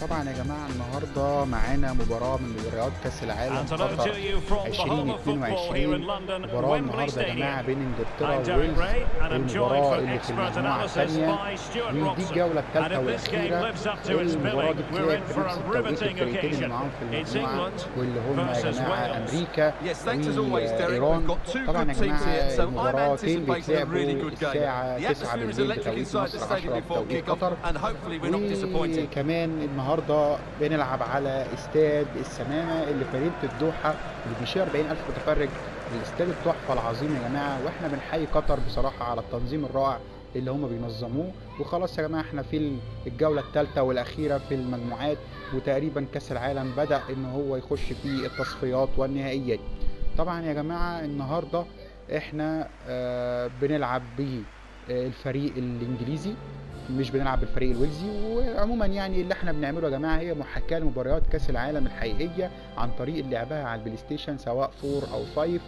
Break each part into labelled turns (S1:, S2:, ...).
S1: طبعا يا جماعة النهارده معانا مباراة من مباريات كأس العالم قطر 2022
S2: مباراة
S1: النهارده يا
S2: جماعة
S1: بين
S2: إنجلترا
S1: وويلز المباراه اللي في
S2: المجموعة الثانية.
S1: ودي
S2: الجولة الثالثة والأخيرة؟
S1: المباراة دي كلها
S2: بتنسى
S1: الفريقين اللي معاهم في
S2: المجموعة
S1: واللي هم يا
S3: جماعة أمريكا.
S1: وايران طبعا يا
S3: جماعة
S1: المباراتين بيتلعبوا
S3: الساعة
S1: 9 بالليل بتوقيت مصر 10 بتوقيت قطر. وكمان النهارده بنلعب على استاد السمامة اللي في مدينة الدوحة اللي بيشيل 40000 متفرج الاستاد التحفة العظيم يا جماعة. وإحنا بنحيي قطر بصراحة على التنظيم الرائع اللي هم بينظموه. وخلاص يا جماعة إحنا في الجولة الثالثه والأخيرة في المجموعات وتقريبا كأس العالم بدأ إن هو يخش في التصفيات والنهائيات طبعا يا جماعة النهارده إحنا آه بنلعب بالفريق الإنجليزي. مش بنلعب بالفريق الويلزي وعموما يعني اللي إحنا بنعمله يا جماعة هي محاكاة لمباريات كأس العالم الحقيقية عن طريق لعبها على البلاي ستيشن سواء 4 أو 5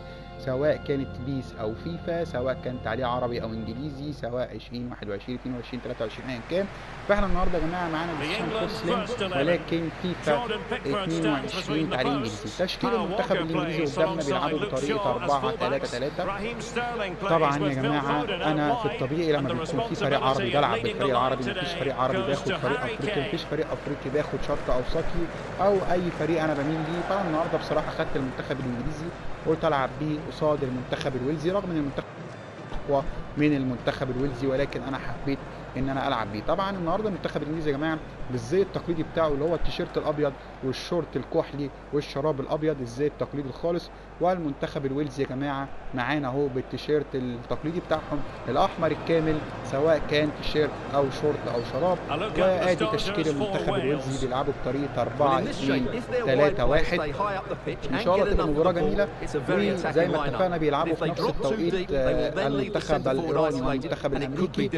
S1: سواء كانت PES أو فيفا سواء كان تعليق عربي أو إنجليزي سواء 20 21 22 23 ايا كان. فاحنا النهارده يا جماعة معانا ولكن فيفا 22 تعليق إنجليزي. تشكيل المنتخب الانجليزي قدامنا بيلعبوا بطريقة 4 3 3 طبعا يا جماعة أنا في الطبيعي لما بيكون في فريق عربي بلعب بالفريق العربي مفيش فريق عربي بياخد فريق أفريقي مفيش فريق أفريقي بياخد شرق اوسطي أو أي فريق أنا بميل ليه. طبعا النهارده بصراحة خدت المنتخب الإنجليزي قلت العب بيه قصاد المنتخب الويلزي رغم إن المنتخب أقوى من المنتخب الويلزي ولكن أنا حبيت ان أنا العب بيه. طبعا النهارده المنتخب الإنجليزي يا جماعة بالزي التقليدي بتاعه اللي هو التيشيرت الأبيض والشورت الكحلي والشراب الأبيض الزي التقليدي الخالص والمنتخب الويلزي يا جماعة معانا أهو بالتيشيرت التقليدي بتاعهم الأحمر الكامل سواء كان تيشيرت أو شورت أو شراب. وأدي تشكيل المنتخب الويلزي بيلعبوا بطريقة 4 2 3 1 إن شاء الله تبقى مباراة جميلة. وزي ما اتفقنا بيلعبوا في نفس التوقيت آه، المنتخب الايراني والمنتخب الأمريكي.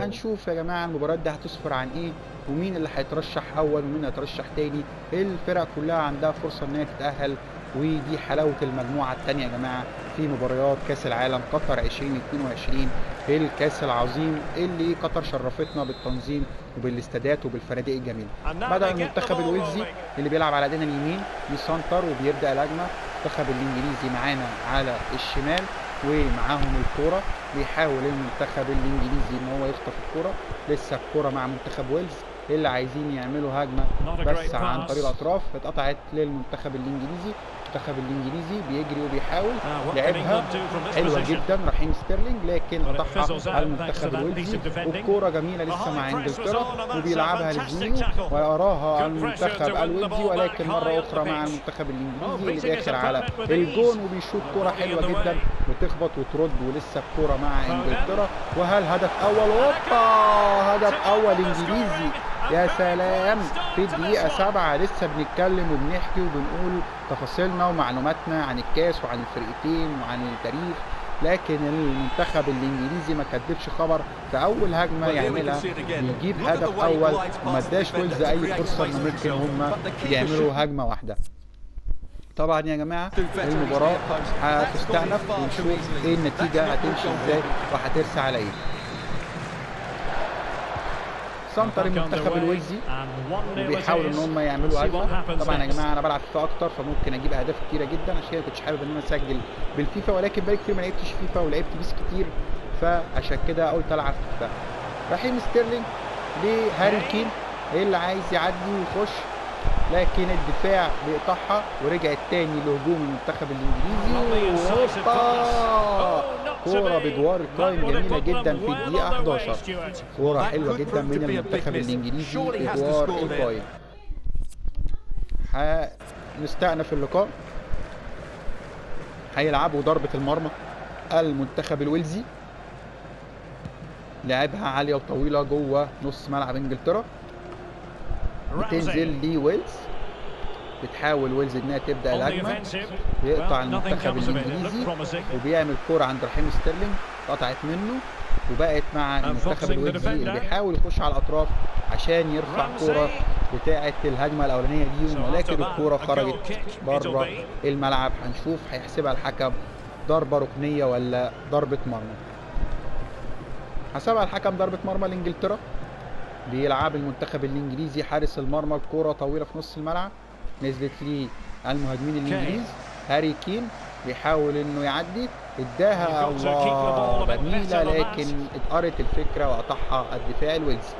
S1: وهنشوف يا جماعة المباريات دي هتسفر عن إيه؟ ومين اللي هيترشح أول ومين هيترشح تاني؟ الفرق كلها عندها فرصة إن هي تتأهل ودي حلاوة المجموعة الثانية يا جماعة في مباريات كأس العالم قطر 2022 الكأس العظيم اللي قطر شرفتنا بالتنظيم وبالاستادات وبالفنادق الجميلة. بدأ المنتخب الويلزي اللي بيلعب على ايدينا اليمين يسنتر وبيبدا الهجمه المنتخب الإنجليزي معانا على الشمال. ومعاهم الكوره بيحاول المنتخب الإنجليزي إن هو يخطف الكوره لسه الكوره مع منتخب ويلز اللي عايزين يعملوا هجمة بس عن طريق الأطراف اتقطعت للمنتخب الإنجليزي. المنتخب الإنجليزي بيجري وبيحاول لعبها. حلوة جدا رحيم ستيرلينج لكن قطعها المنتخب الويلزي والكورة جميلة لسه مع إنجلترا وبيلعبها لزميله وقراها المنتخب الويلزي ولكن مرة أخرى مع المنتخب الإنجليزي اللي داخل على الجون وبيشوط كورة حلوة جدا بتخبط وترد ولسه الكورة مع إنجلترا. وهل هدف أول؟ أوبا! هدف أول إنجليزي. يا سلام. في الدقيقة سبعة لسه بنتكلم وبنحكي وبنقول تفاصيلنا ومعلوماتنا عن الكاس وعن الفرقتين وعن التاريخ. لكن المنتخب الإنجليزي ما كدبش خبر في أول هجمة يعملها. يجيب هدف أول. وما اداش ويلز أي فرصة ان ممكن هم يعملوا هجمة واحدة. طبعا يا جماعة المباراة هتستأنف ونشوف إيه النتيجة هتمشي إزاي وهترسى على إيه. سنتر المنتخب الويلزي وبيحاولوا ان هم يعملوا هجمه طبعا يا جماعة أنا بلعب فيفا أكتر فممكن أجيب أهداف كتيرة جدا. عشان كده كنتش حابب إن أنا أسجل بالفيفا ولكن بقالي كتير ما لعبتش فيفا ولعبت PES كتير. فعشان كده قلت ألعب فيفا. رحيم ستيرلينج لهاري كين. اللي عايز يعدي ويخش. لكن الدفاع بيقطعها ورجعت تاني لهجوم المنتخب الإنجليزي. وهوبا! كورة بجوار القائم جميلة جدا في الدقيقة 11 كورة حلوة جدا من المنتخب الإنجليزي بجوار القائم هنستأنف اللقاء. هيلعبوا ضربة المرمى المنتخب الويلزي. لعبها عالية وطويلة جوه نص ملعب إنجلترا. بتنزل لويلز بتحاول ويلز إنها تبدأ الهجمة. يقطع المنتخب الإنجليزي وبيعمل كورة عند رحيم ستيرلينج. قطعت منه وبقت مع المنتخب الويلزي اللي بيحاول يخش على الأطراف عشان يرفع كورة بتاعة الهجمة الأولانية ليهم. ولكن الكورة خرجت بره الملعب. هنشوف هيحسبها الحكم. ضربة ركنية ولا ضربة مرمى؟ حسبها الحكم ضربة مرمى لإنجلترا. بيلعب المنتخب الإنجليزي حارس المرمى الكرة طويلة في نص الملعب. نزلت للمهاجمين الإنجليز. هاري كين بيحاول إنه يعدي. اداها
S2: له through
S1: لكن اتقرت الفكرة وقطعها الدفاع الويلزي.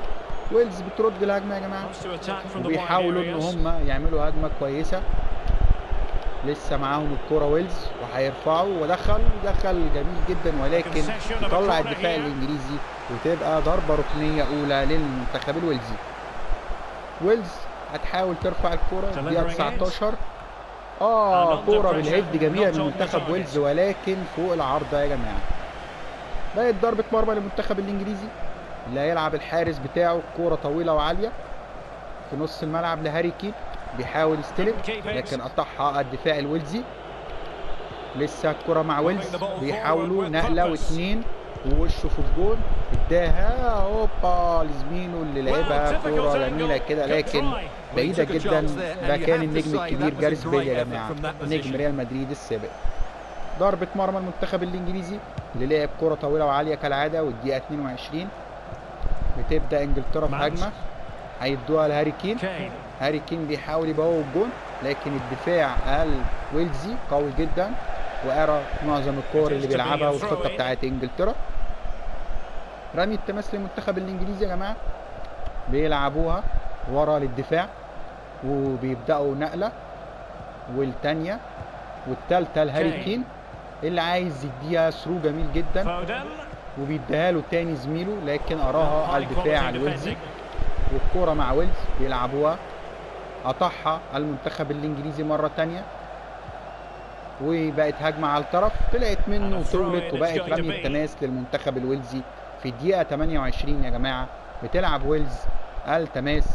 S1: ويلز بترد الهجمة يا
S2: wide
S1: وبيحاولوا ان. هم يعملوا هجمة كويسة. لسه معاهم الكرة ويلز وهيرفعوا ودخل دخل جميل جدا ولكن يطلع الدفاع الإنجليزي وتبقى ضربة ركنية أولى للمنتخب الويلزي. ويلز هتحاول ترفع الكرة الدقيقة 19 آه كورة بال head جميلة من منتخب ويلز ولكن فوق العارضة يا جماعة. بقت ضربة مرمى للمنتخب الإنجليزي. اللي هيلعب الحارس بتاعه كورة طويلة وعالية. في نص الملعب لهاري كين. بيحاول يستلم لكن قطعها الدفاع الويلزي. لسه الكرة مع ويلز. بيحاولوا نقلة واثنين ووشه في الجول إداها. هوبا لزميله اللي لعبها كورة جميلة كده لكن بعيدة جدا. ده كان النجم الكبير جاريس بيل يا جماعة. نجم ريال مدريد السابق. ضربة مرمى المنتخب الإنجليزي اللي لعب كرة طويلة وعالية كالعادة والدقيقة 22 بتبدأ إنجلترا في هجمة. هيدوها لهاري كين. هاري كين بيحاول يبوظ الجون لكن الدفاع الويلزي قوي جدا وقرا معظم الكور اللي بيلعبها والخطة بتاعت إنجلترا. رمي التماس للمنتخب الإنجليزي يا جماعة. بيلعبوها ورا للدفاع وبيبدأوا نقلة. والتانية والتالتة لهاري
S2: كين.
S1: اللي عايز يديها through جميل جدا. وبيديها له تاني زميله لكن قراها الدفاع الويلزي والكرة مع ويلز بيلعبوها قطعها المنتخب الإنجليزي مرة تانية وبقت هجمة على الطرف طلعت منه وطولت وبقت رمي التماس للمنتخب الويلزي في الدقيقة 28 يا جماعة بتلعب ويلز التماس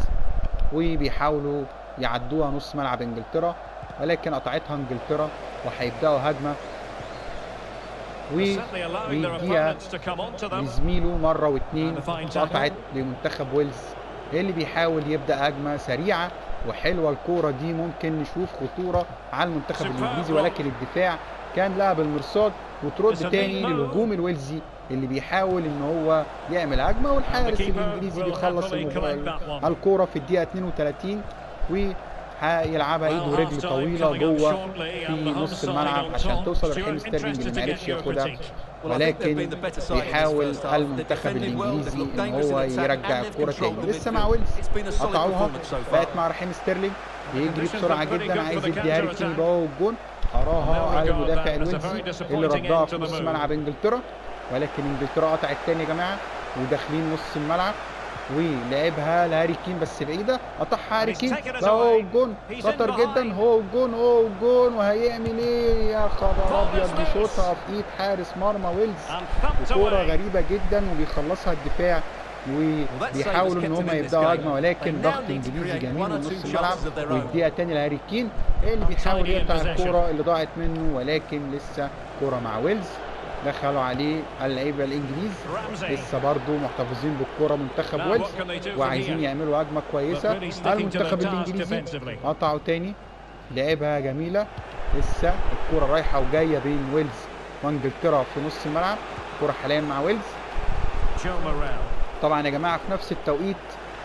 S1: وبيحاولوا يعدوها نص ملعب إنجلترا ولكن قطعتها
S2: إنجلترا وهيبدأوا their
S1: ويديها. لزميله مرة واثنين. قطعت لمنتخب ويلز اللي بيحاول يبدأ هجمة سريعة وحلوة الكورة دي ممكن نشوف خطورة على المنتخب
S2: الإنجليزي.
S1: ولكن الدفاع كان لها بالمرصاد وترد تاني. للهجوم الويلزي اللي بيحاول إن هو يعمل هجمة والحارس
S2: الإنجليزي
S1: بيخلص
S2: المباراة.
S1: الكورة في الدقيقة 32 وهيلعبها ايده ولا
S2: رجل طويلة
S1: جوه في نص الملعب عشان. توصل لرحيم ستيرلينج اللي ما عرفش ياخدها. ولكن بيحاول المنتخب الإنجليزي إن هو يرجع الكوره تاني. لسه مع ويلز قطعوها بقت مع رحيم ستيرلينج. بيجري بسرعة جدا عايز يدي هاري كين يبوظ الجون أراها على المدافع الويلزي اللي ردها في نص ملعب إنجلترا. ولكن إنجلترا قطعت تاني يا جماعة وداخلين نص الملعب. ولعبها لهاري كين بس بعيدة. قطعها هاري كين. هو الجون خطر جدا. هو الجون هو الجون وهيعمل إيه؟ يا خبر أبيض. بيشوطها في ايد حارس مرمى ويلز.
S2: And thumped
S1: كوره
S2: away.
S1: غريبة جدا وبيخلصها الدفاع. وبيحاولوا إن هم يبداوا هجمه ولكن ضغط إنجليزي جميل من نص الملعب. والدقيقة تاني لهاري كين اللي بيحاول يقطع الكورة اللي ضاعت منه ولكن لسه كورة مع ويلز. دخلوا عليه اللعيبة
S2: الإنجليز.
S1: لسه برضه محتفظين بالكوره منتخب ويلز. وعايزين? يعملوا
S2: هجمة كويسة. Their
S1: المنتخب
S2: الإنجليزي.
S1: قطعوا تاني. لعبها جميلة. لسه الكوره رايحة وجاية بين ويلز وانجلترا في نص الملعب. الكوره حاليا مع ويلز. طبعا يا جماعة في نفس التوقيت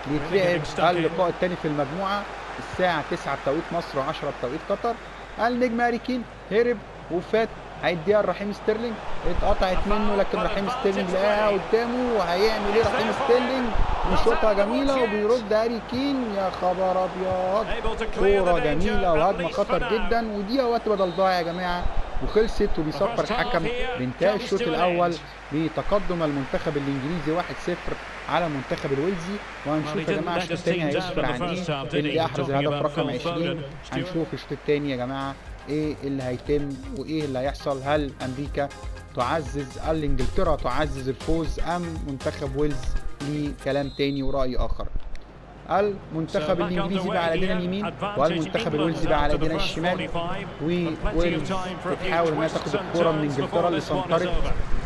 S1: بيتلعب اللقاء الثاني في المجموعة. الساعة 9 بتوقيت مصر و10 بتوقيت قطر. النجم هاري كين هرب وفات هيديها لرحيم ستيرلينج. اتقطعت منه لكن رحيم ستيرلينج لقاها قدامه وهيعمل إيه؟ رحيم ستيرلينج. وشوطة جميلة وبيرد هاري كين. يا خبر أبيض.
S2: كورة
S1: جميلة
S2: وهجمة
S1: خطر. جدا. ودي وقت بدل ضايع يا جماعة. وخلصت وبيصفر الحكم بانتهاء الشوط الأول بتقدم المنتخب الإنجليزي 1-0 على المنتخب الويلزي. وهنشوف يا جماعة الشوط الثاني هيسفر عن إيه اللي احرز الهدف رقم 20 هنشوف الشوط الثاني يا جماعة. إيه اللي هيتم وإيه اللي هيحصل؟ هل أمريكا تعزز هل إنجلترا تعزز الفوز أم منتخب ويلز ليه كلام تاني ورأي آخر؟ المنتخب الإنجليزي بقى على ايدينا اليمين؟ والمنتخب الويلزي بقى على ايدينا الشمال؟ وويلز بتحاول إنها تاخد الكوره من إنجلترا اللي سنطرت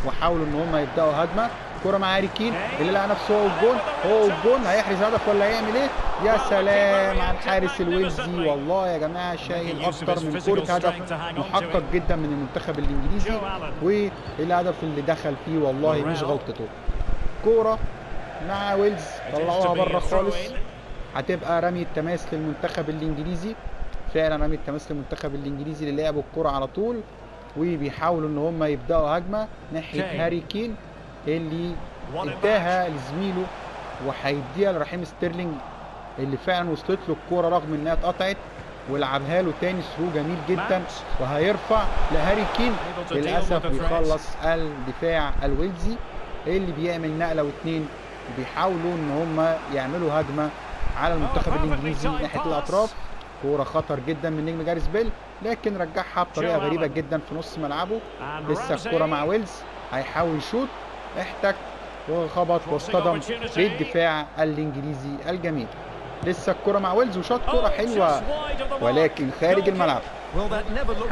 S1: وحاولوا إن هم يبدأوا هجمة. كوره مع هاري كين اللي لقى نفسه هو الجون هو الجون هيحرز هدف ولا هيعمل إيه؟ يا سلام على الحارس الويلزي والله يا جماعة شايل أكتر من كوره هدف محقق جدا من المنتخب الإنجليزي والهدف اللي دخل فيه والله مش غلطته. كورة مع ويلز طلعوها بره خالص. هتبقى رمي التماس للمنتخب الإنجليزي. فعلا رمي التماس للمنتخب الإنجليزي اللي لعبوا الكرة على طول وبيحاولوا إن هم يبدأوا هجمة
S2: ناحية.
S1: هاري كين. اللي اداها لزميله وهيديها لرحيم ستيرلينج اللي فعلا وصلت له الكورة رغم إنها اتقطعت ولعبها له تاني through جميل جدا. وهيرفع لهاري كين
S2: للأسف.
S1: بيخلص الدفاع الويلزي اللي بيعمل نقلة واتنين وبيحاولوا إن هم يعملوا هجمة على المنتخب
S2: perfectly
S1: الإنجليزي
S2: timed ناحية.
S1: الأطراف كورة خطر جدا من نجم جاريس بيل لكن رجعها بطريقة
S2: غريبة.
S1: جدا في نص ملعبه لسه. الكورة مع ويلز هيحاول يشوط احتك وخبط واصطدم. بالدفاع الإنجليزي الجميل لسه الكرة مع ويلز وشاط كرة
S2: Oh, mark.
S1: ولكن خارج الملعب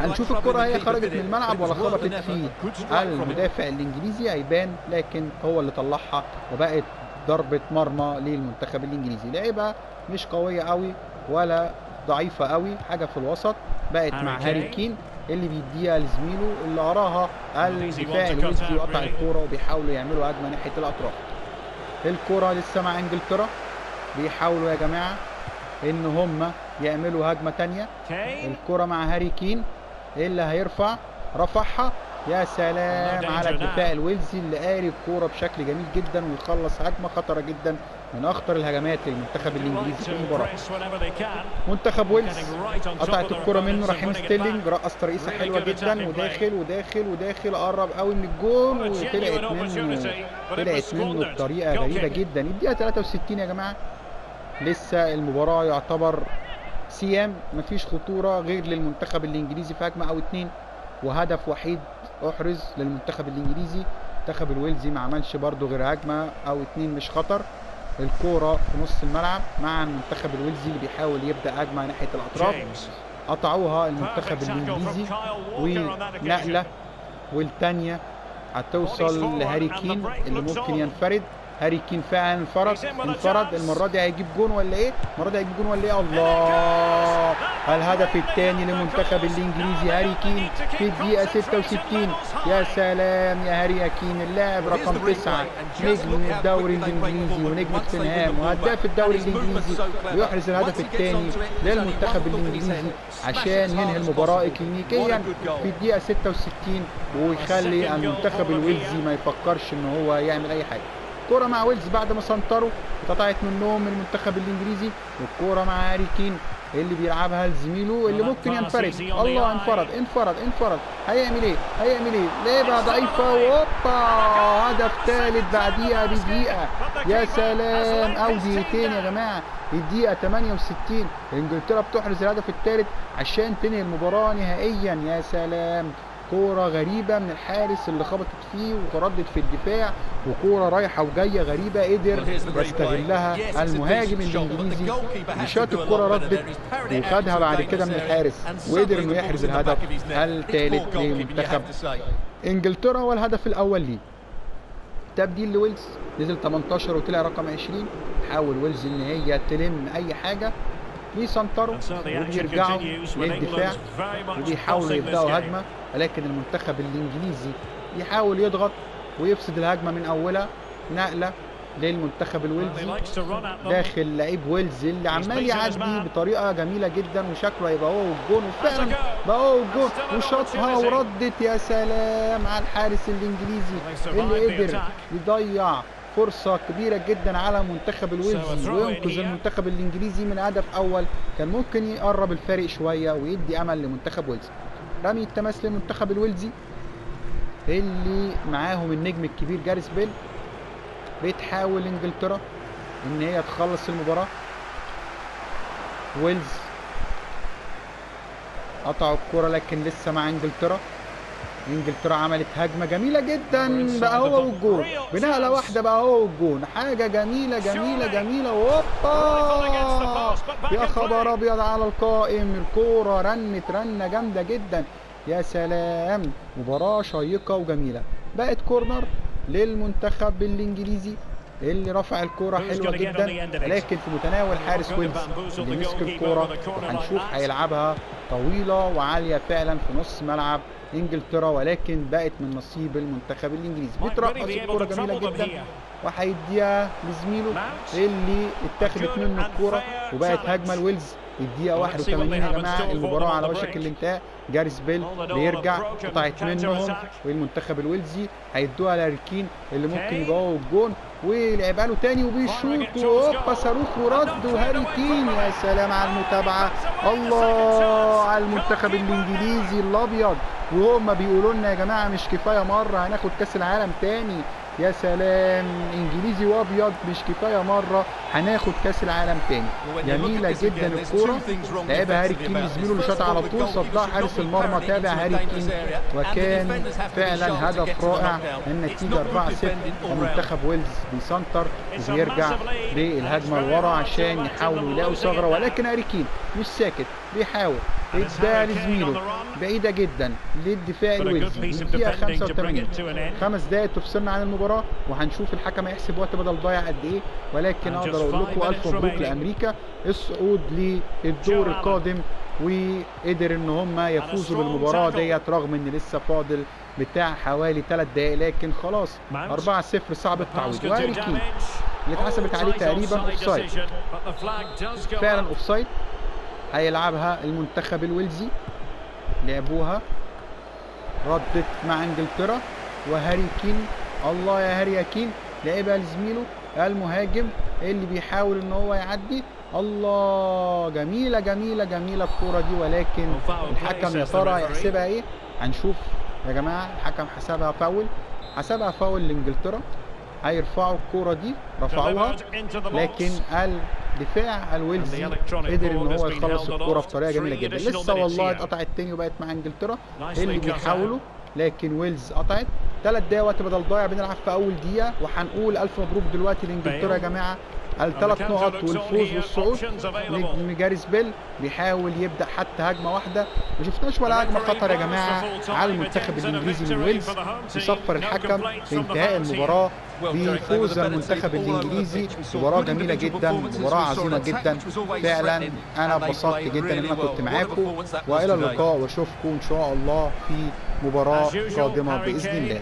S1: هنشوف
S3: the
S1: هي خرجت من? الملعب ولا خبطت. في. المدافع الإنجليزي هيبان لكن هو اللي طلعها وبقت ضربة مرمى للمنتخب الإنجليزي لعبها مش قوية قوي ولا ضعيفة قوي حاجة في الوسط بقت مع هاري
S2: كين.
S1: اللي بيديها لزميله اللي قراها الدفاع الويلزي
S2: really.
S1: الكورة وبيحاولوا يعملوا هجمة ناحية الأطراف. الكرة لسه مع إنجلترا. بيحاولوا يا جماعة إن هم يعملوا هجمة تانية.
S2: Kane.
S1: الكرة مع هاري كين. اللي هيرفع؟ رفعها. يا سلام على الدفاع. الويلزي اللي قاري الكورة بشكل جميل جدا ويخلص هجمة خطرة جدا من أخطر الهجمات للمنتخب
S2: الإنجليزي
S1: في
S2: can.
S1: منتخب ويلز قطعت الكرة منه رحيم
S2: back.
S1: رقص حلوة
S2: good
S1: جدا وداخل وداخل وداخل قرب قوي من الجون وطلعت منه طلعت منه غريبة
S2: kick.
S1: جدا الدقيقة 63 يا جماعة لسه المباراة يعتبر سيام مفيش خطورة غير للمنتخب الإنجليزي في هجمة أو اتنين وهدف وحيد أحرز للمنتخب الإنجليزي. المنتخب الويلزي ما عملش برضه غير هجمة أو اتنين مش خطر. الكورة في نص الملعب مع المنتخب الويلزي اللي بيحاول يبدأ هجمة ناحية الأطراف.
S2: James.
S1: قطعوها المنتخب
S2: occasion.
S1: ونقلة والتانية هتوصل لهاري كين اللي ممكن ينفرد. هاري كين فعلا انفرد. انفرد. المرة دي هيجيب جون ولا إيه؟ المرة دي هيجيب جون ولا إيه؟ الله! الهدف الثاني للمنتخب الإنجليزي هاري كين في الدقيقة 66 يا سلام يا هاري كين اللاعب رقم تسعة نجم الدوري الإنجليزي ونجم توتنهام وهداف الدوري الإنجليزي ويحرز الهدف الثاني للمنتخب الإنجليزي عشان ينهي المباراة اكلينيكيا في الدقيقة 66 ويخلي المنتخب الويلزي ما يفكرش إن هو يعمل أي حاجة. كرة مع ويلز بعد ما سنطروا اتقطعت منهم المنتخب الإنجليزي والكرة مع هاري كين اللي بيلعبها لزميله اللي ممكن ينفرد. الله انفرد انفرد انفرد. هيعمل إيه؟ هيعمل إيه؟ لعبة ضعيفة وهوبا هدف ثالث بعديها بدقيقة. يا سلام. أو دقيقتين يا جماعة. الدقيقة 68 إنجلترا بتحرز الهدف الثالث عشان تنهي المباراة نهائيا. يا سلام. كورة غريبة من الحارس اللي خبطت فيه وتردد في الدفاع وكورة رايحة وجاية غريبة قدر يستغلها المهاجم الإنجليزي. وشاط الكرة ردت وخدها بعد كده من الحارس وقدر إنه يحرز الهدف الثالث لمنتخب إنجلترا والهدف الأول ليه. تبديل لويلز نزل 18 وطلع رقم 20 حاول ويلز إن هي تلم أي حاجة. بيسنطروا وبيرجعوا للدفاع. وبيحاولوا
S2: يبدأوا.
S1: هجمة ولكن المنتخب الإنجليزي يحاول يضغط ويفسد الهجمة من أولها نقلة للمنتخب الويلزي. داخل لعيب ويلز اللي عمال يعدي بطريقة جميلة جدا وشكله هيبقى هو والجون وفعلا بقى هو والجون وشاطها وردت. يا سلام على الحارس الإنجليزي اللي قدر يضيع فرصة كبيرة جدا على منتخب الويلزي وينقذ المنتخب الإنجليزي من هدف أول. كان ممكن يقرب الفارق شوية ويدي أمل لمنتخب ويلز. رمي التماس لمنتخب الويلزي اللي معاهم النجم الكبير جاريث بيل. بتحاول إنجلترا إن هي تخلص المباراة. ويلز قطعوا الكرة لكن لسه مع إنجلترا. إنجلترا عملت هجمة جميلة جدا بقى هو والجون. بنقلة واحدة بقى هو والجون. حاجة جميلة جميلة جميلة. ووبا يا خبر أبيض على القائم. الكورة رنت رنة جامدة جدا. يا سلام! مباراة شيقة وجميلة. بقت كورنر للمنتخب الإنجليزي. اللي رفع الكرة حلوة جدا. لكن في متناول حارس ويلز اللي مسك الكرة وهنشوف هيلعبها طويلة وعالية فعلا في نص ملعب إنجلترا ولكن بقت من نصيب المنتخب الإنجليزي. بترقص الكرة جميلة جدا. وهيديها لزميله اللي اتاخدت منه الكورة وبقت هجمة لويلز الدقيقة 81 يا جماعة. المباراة على وشك الانتهاء. جاريث بيل بيرجع قطعت منهم والمنتخب الويلزي هيدوها لهاري كين اللي ممكن يبوظ الجون. ولعبها له تاني وبيشوط. وهوبا صاروخ ورد وهاري كين. يا سلام على المتابعة. الله على المنتخب الإنجليزي الأبيض. وهم بيقولوا لنا يا جماعة مش كفاية مرة هناخد كأس العالم تاني. يا سلام. إنجليزي وأبيض مش كفاية مرة. هناخد كأس العالم تاني. جميلة جدا الكورة. لعبها هاري كين زميله اللي شاط على طول صدها حارس المرمى تابع هاري كين. وكان فعلا هدف رائع النتيجه 4-0 ومنتخب ويلز بيسنتر. وبيرجع بالهجمة لورا عشان يحاولوا يلاقوا ثغرة. ولكن هاري كين مش ساكت بيحاول. اداها لزميله بعيدة جدا للدفاع الويلزي الدقيقه 85 خمس دقائق تفصلنا عن المباراة وهنشوف الحكم هيحسب وقت بدل ضايع قد إيه. ولكن أقدر أقول لكم الف مبروك لأمريكا. الصعود للدور القادم وقدر إن هم يفوزوا بالمباراة ديت رغم ان لسه فاضل بتاع حوالي 3 دقائق لكن خلاص 4-0 صعب التعويض. وهاري كين اللي اتحسبت عليه تقريبا offside فعلا offside هيلعبها المنتخب الويلزي لعبوها ردت مع انجلترا وهاري كين الله يا هاري يا كين لعبها لزميله المهاجم اللي بيحاول إن هو يعدي. الله جميلة جميلة جميلة الكورة دي. ولكن الحكم يا ترى يحسبها إيه؟ هنشوف يا جماعة الحكم حسبها فاول. حسبها فاول لإنجلترا. هيرفعوا الكورة دي رفعوها. لكن الدفاع الويلزي قدر إن هو يخلص الكوره بطريقة جميلة جدا. لسه والله اتقطعت تاني وبقت مع إنجلترا. اللي بيحاولوا لكن ويلز قطعت. ثلاث دقايق وقت بدل ضايع بنلعب في أول دقيقة. وهنقول ألف مبروك دلوقتي لإنجلترا يا جماعة. الثلاث نقط والفوز والصعود. نجم جاريس بيل بيحاول يبدأ حتى هجمة واحدة. ما شفناش ولا هجمة خطر يا جماعة على المنتخب الإنجليزي من ويلز. يصفر الحكم في انتهاء المباراة. بفوز المنتخب الإنجليزي مباراه جميلة جدا مباراة عظيمة جدا. فعلا أنا اتبسطت جدا إن أنا كنت معاكم. وإلى اللقاء وأشوفكم إن شاء الله في مباراة قادمة بإذن الله.